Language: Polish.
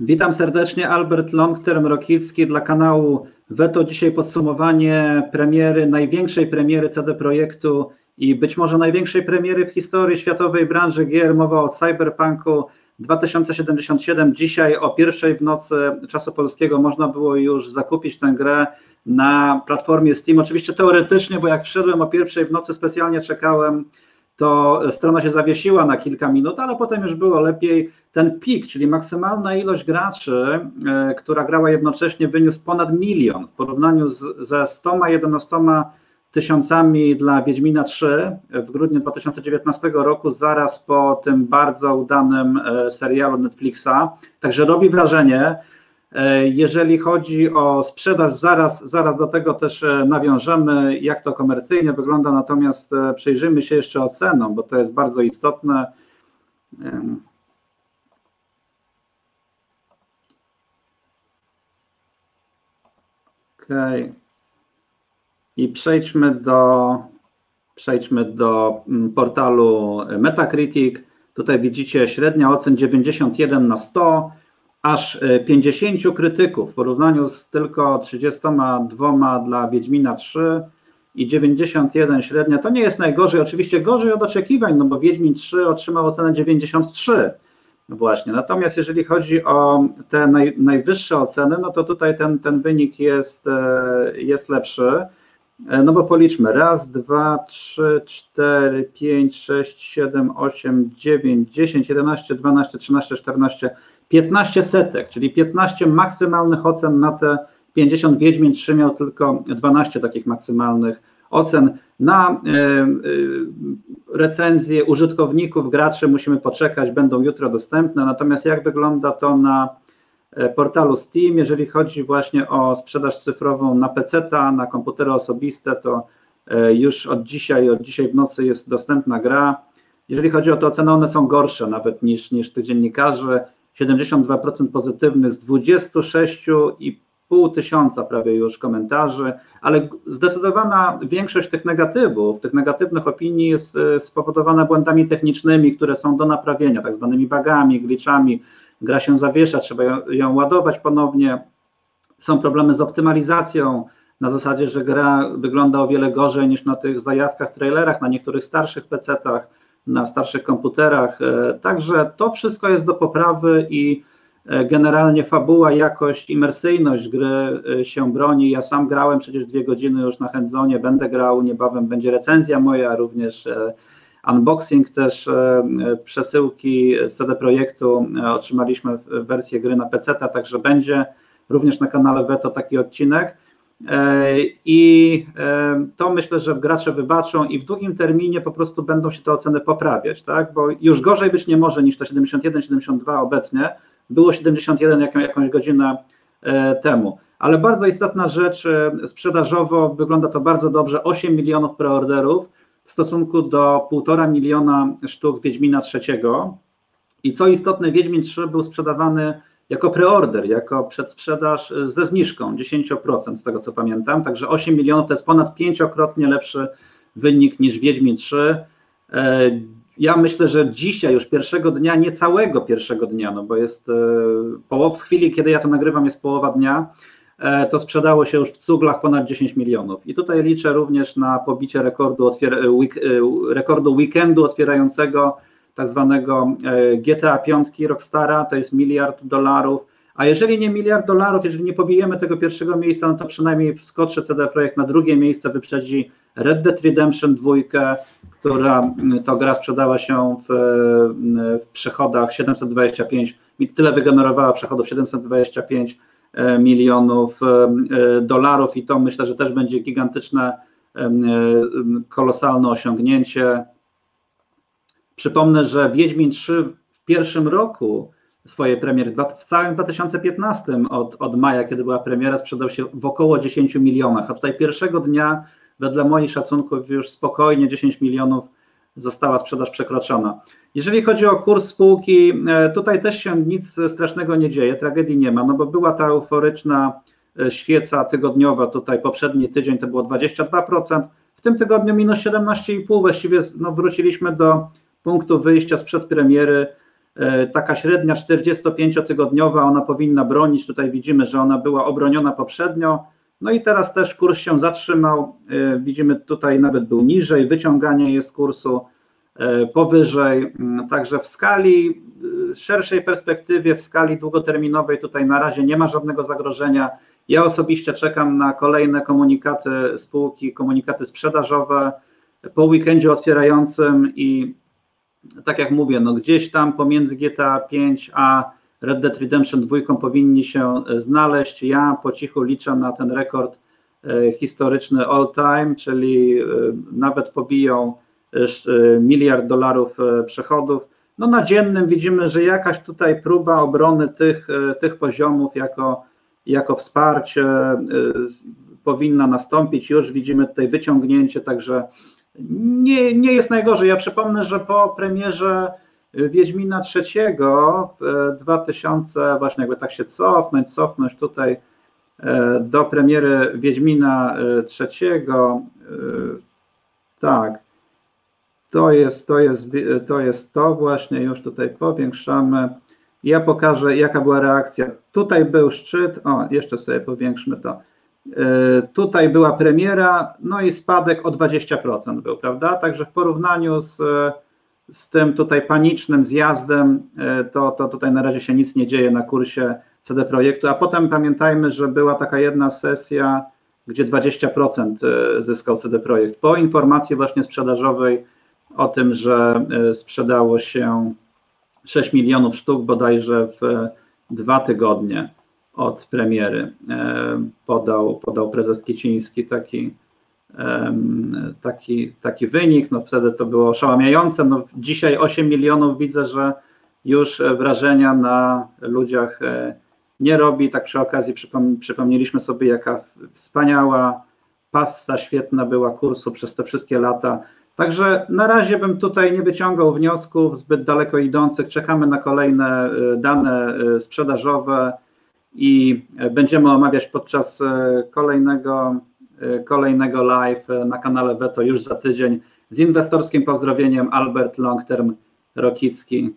Witam serdecznie, Albert Longterm Rokicki dla kanału Weto. Dzisiaj podsumowanie premiery, największej premiery CD Projektu i być może największej premiery w historii światowej branży gier. Mowa o Cyberpunku 2077. Dzisiaj o pierwszej w nocy czasu polskiego można było już zakupić tę grę na platformie Steam. Oczywiście teoretycznie, bo jak wszedłem o pierwszej w nocy, specjalnie czekałem to strona się zawiesiła na kilka minut, ale potem już było lepiej. Ten pik, czyli maksymalna ilość graczy, e, która grała jednocześnie, wyniósł ponad milion w porównaniu z, ze 111 tysiącami dla Wiedźmina 3 w grudniu 2019 roku, zaraz po tym bardzo udanym e, serialu Netflixa. Także robi wrażenie. E, jeżeli chodzi o sprzedaż, zaraz, zaraz do tego też e, nawiążemy, jak to komercyjnie wygląda, natomiast e, przyjrzyjmy się jeszcze ocenom, bo to jest bardzo istotne. OK. I przejdźmy do, przejdźmy do mm, portalu Metacritic. Tutaj widzicie średnia ocen 91 na 100 aż 50 e, krytyków w porównaniu z tylko 32 dla Wiedźmina 3 i 91 średnia. To nie jest najgorzej, oczywiście gorzej od oczekiwań, no bo Wiedźmin 3 otrzymał ocenę 93 właśnie. Natomiast jeżeli chodzi o te naj, najwyższe oceny, no to tutaj ten, ten wynik jest, e, jest lepszy. E, no bo policzmy. Raz, dwa, trzy, cztery, pięć, sześć, siedem, osiem, dziewięć, dziesięć, jedenaście, dwanaście, trzynaście, czternaście, 15 setek, czyli 15 maksymalnych ocen na te 50. Wiedźmin 3 miał tylko 12 takich maksymalnych ocen. Na e, e, recenzje użytkowników, graczy musimy poczekać, będą jutro dostępne. Natomiast jak wygląda to na e, portalu Steam, jeżeli chodzi właśnie o sprzedaż cyfrową na PC, na komputery osobiste, to już od dzisiaj, od dzisiaj w nocy jest dostępna gra. Jeżeli chodzi o to oceny, one są gorsze nawet niż, niż tych dziennikarzy. 72% pozytywnych z 26,5 tysiąca prawie już komentarzy, ale zdecydowana większość tych negatywów, tych negatywnych opinii jest e, spowodowana błędami technicznymi, które są do naprawienia, tak zwanymi bugami, glitchami, gra się zawiesza, trzeba ją ładować ponownie, są problemy z optymalizacją, na zasadzie, że gra wygląda o wiele gorzej niż na tych zajawkach, trailerach, na niektórych starszych PC-tach, na starszych komputerach. E, także to wszystko jest do poprawy i e, generalnie fabuła, jakość, imersyjność gry e, się broni. Ja sam grałem przecież dwie godziny już na Handzonie, będę grał, niebawem będzie recenzja moja, również unboxing też przesyłki z CD Projektu. Otrzymaliśmy wersję gry na PC, także będzie również na kanale Veto taki odcinek. E, I e, to myślę, że gracze wybaczą i w długim terminie po prostu będą się te oceny poprawiać, tak? Bo już gorzej być nie może niż to 71-72 obecnie. Było 71 jaką, jakąś godzinę e, temu. Ale bardzo istotna rzecz, sprzedażowo wygląda to bardzo dobrze. 8 milionów preorderów w stosunku do 1,5 miliona sztuk Wiedźmina trzeciego. I co istotne, Wiedźmin 3 był sprzedawany jako preorder, jako przedsprzedaż ze zniżką 10% z tego co pamiętam, także 8 milionów to jest ponad pięciokrotnie lepszy wynik niż Wiedźmin 3. E, ja myślę, że dzisiaj już pierwszego dnia, nie całego pierwszego dnia, no bo jest e, w chwili, kiedy ja to nagrywam, jest połowa dnia, e, to sprzedało się już w cuglach ponad 10 milionów. I tutaj liczę również na pobicie rekordu, rekordu weekendu otwierającego tak zwanego e, GTA 5 Rockstara, to jest miliard dolarów, a jeżeli nie miliard dolarów, jeżeli nie pobijemy tego pierwszego miejsca, no to przynajmniej wskoczy CD Projekt na drugie miejsce, wyprzedzi Red Dead Redemption 2, która to gra sprzedała się w, w przychodach 725, tyle wygenerowała przychodów 725 e, milionów e, dolarów i to myślę, że też będzie gigantyczne, kolosalne osiągnięcie. Przypomnę, że Wiedźmin 3 w pierwszym roku swojej premiery, w całym 2015 od, od maja, kiedy była premiera, sprzedał się w około 10 milionach, a tutaj pierwszego dnia, wedle moich szacunków, już spokojnie 10 milionów została sprzedaż przekroczona. Jeżeli chodzi o kurs spółki, e, tutaj też się nic strasznego nie dzieje, tragedii nie ma, no bo była ta euforyczna e, świeca tygodniowa, tutaj poprzedni tydzień to było 22%, w tym tygodniu minus 17,5%, właściwie no, wróciliśmy do punktu wyjścia sprzed premiery. taka średnia 45-tygodniowa, ona powinna bronić. Tutaj widzimy, że ona była obroniona poprzednio. No i teraz też kurs się zatrzymał. Widzimy tutaj nawet był niżej, wyciąganie jest kursu powyżej. Mm, także w skali szerszej perspektywie, w skali długoterminowej tutaj na razie nie ma żadnego zagrożenia. Ja osobiście czekam na kolejne komunikaty spółki, komunikaty sprzedażowe po weekendzie otwierającym i tak jak mówię, no gdzieś tam pomiędzy GTA 5 a Red Dead Redemption 2 powinni się znaleźć. Ja po cichu liczę na ten rekord e, historyczny all time, czyli e, nawet pobiją e, miliard dolarów przychodów. No na dziennym widzimy, że jakaś tutaj próba obrony tych, tych poziomów jako jako wsparcie e, powinna nastąpić. Już widzimy tutaj wyciągnięcie, także nie, nie jest najgorzej. Ja przypomnę, że po premierze Wiedźmina trzeciego w 2000, właśnie jakby tak się cofnąć, cofnąć tutaj e, do premiery Wiedźmina e, trzeciego, tak, to jest, to jest, to jest to właśnie, już tutaj powiększamy. Ja pokażę, jaka była reakcja. Tutaj był szczyt, o, jeszcze sobie powiększmy to. E, tutaj była premiera, no i spadek o 20% był, prawda? Także w porównaniu z, z tym tutaj panicznym zjazdem, e, to, to tutaj na razie się nic nie dzieje na kursie CD Projektu, a potem pamiętajmy, że była taka jedna sesja, gdzie 20% e, zyskał CD Projekt. Po informacji właśnie sprzedażowej o tym, że sprzedało się 6 milionów sztuk bodajże w dwa tygodnie od premiery. E, podał, podał prezes Kiciński taki, taki, taki wynik. No wtedy to było oszałamiające. No dzisiaj 8 milionów widzę, że już wrażenia na ludziach e, nie robi. Tak przy okazji przypom przypomnieliśmy sobie, jaka wspaniała passa świetna była kursu przez te wszystkie lata. Także na razie bym tutaj nie wyciągał wniosków zbyt daleko idących. Czekamy na kolejne dane sprzedażowe i będziemy omawiać podczas y, kolejnego, kolejnego live na kanale Veto już za tydzień. Z inwestorskim pozdrowieniem Albert Longterm Rokicki.